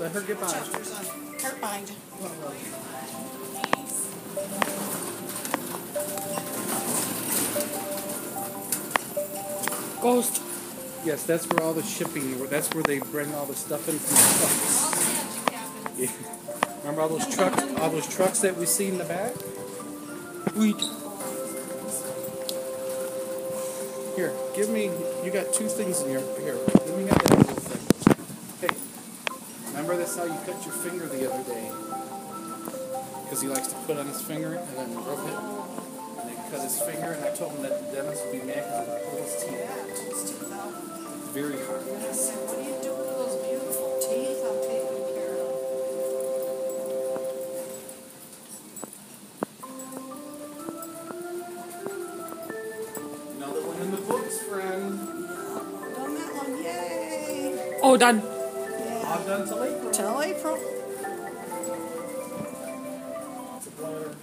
Let her get by. Cart behind. Ghost. Yes, that's where all the shipping, that's where they bring all the stuff in from the trucks. Yeah. Remember all those trucks, all those trucks that we see in the back? Weed. Here, give me, you got two things in here. here, give me that little thing. Hey, remember that's how you cut your finger the other day? Because he likes to put on his finger and then rub it. And they cut his finger and I told him that the dentist would be mad because it pulled his teeth Yeah, out. it's teeth out. Very hard. And I said, what do you do with those beautiful teeth? I'm taking care of them. Another one in the books, friend. Done that one, yay! Oh, done. Yeah. All done till April. Till April. It's a blur.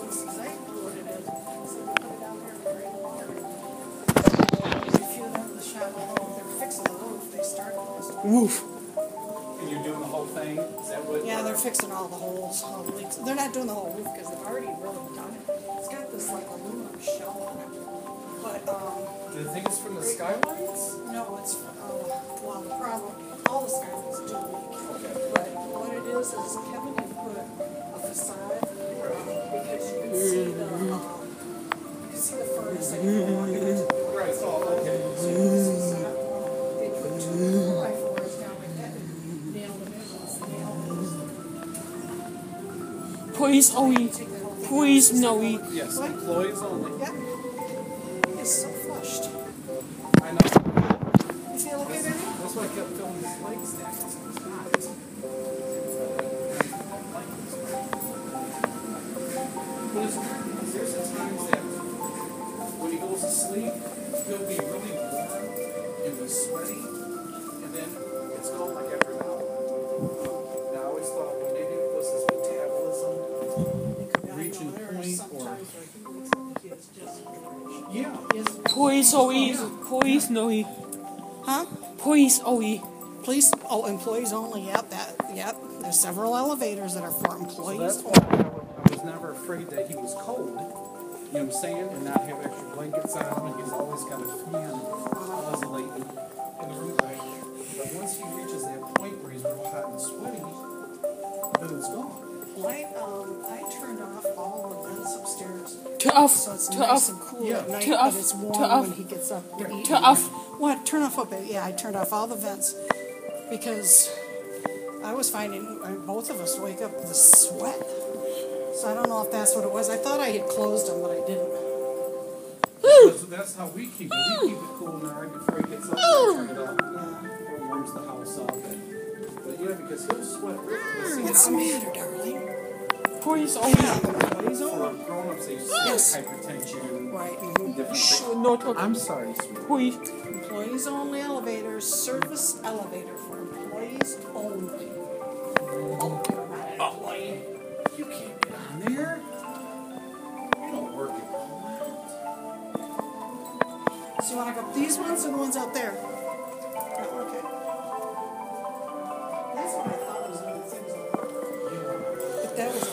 That's exactly what it is. So we put it out there for great water. If you them in the shop, they're fixing the roof, they started. Woof. And you're doing the whole thing? Is that what? Yeah, they're fixing all the holes, all the leaks. They're not doing the whole roof because they've already really done it. It's got this like aluminum shell on it. But, um, Do you think it's from the skylights? no, it's, uh, well, the problem, all the skylines do leak. But what it is, is Kevin can put a facade, because you can see the, um, you can see the furnace that you walk into. Right, okay. So you can see some, they put two by fours down like that and nailed them in with nails. Please, Owie. Take that whole thing out. Please, Noe. Yes, employees only. Yep. It's so flushed. I know. You feel okay, baby? That's why I kept filming his legs down. It was hot. But it's weird there's the times that when he goes to sleep, he'll be really warm and be sweaty, and then it's cold like after an hour. And I always thought, well, maybe it was his metabolism. Reaching point or- Sometimes where he looks like he is just George. Yeah. He is- Please, oh, Owie. Please, Huh? Police, oh, employees only, yep, that, yep. There's several elevators that are for So employees. that's why I was never afraid that he was cold. You know what I'm saying? And not have extra blankets on and he's always got a fan oscillating in the room. But once he reaches that point where he's real hot and sweaty, then it's gone. I, upstairs, To off. so it's To nice off. and cool Yeah. at night, To but off. it's To warm off. when he gets up to eat. To off. What? Turn off what, baby? Yeah, I turned off all the vents because I was finding uh, both of us wake up with a sweat. So I don't know if that's what it was. I thought I had closed them, but I didn't. That's, that's how we keep it. We keep it cool now right before he gets up and turn it off. Yeah. Or warms the house up. But yeah, because he'll sweat. really- See, What's the now- matter, darling? Please, Owie. Employees For only. grown-ups, they Yes. hypertension, Right. mhm. different Shh. No talk. I'm sorry, sweetie. Please. Employees only elevators, service elevator for employees only. Oh, employee. You can't get on there. You don't work at So you want to go these ones and the ones out there? Oh, okay. That's what I thought was one of the things. But that was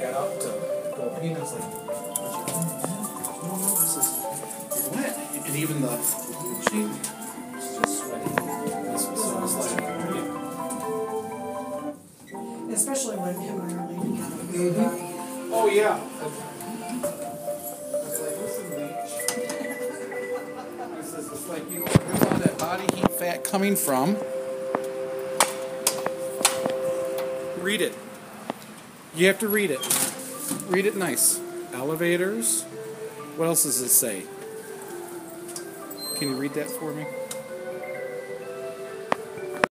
get up to Dorpina. It's like, oh, this is wet. And even the sheet is just sweating. So it's like, yeah. Especially when him and mm-hmm. Oh, yeah. It's like, you know, where's all that body heat fat coming from? Read it. You have to read it. Read it nice. Elevators. What else does it say? Can you read that for me?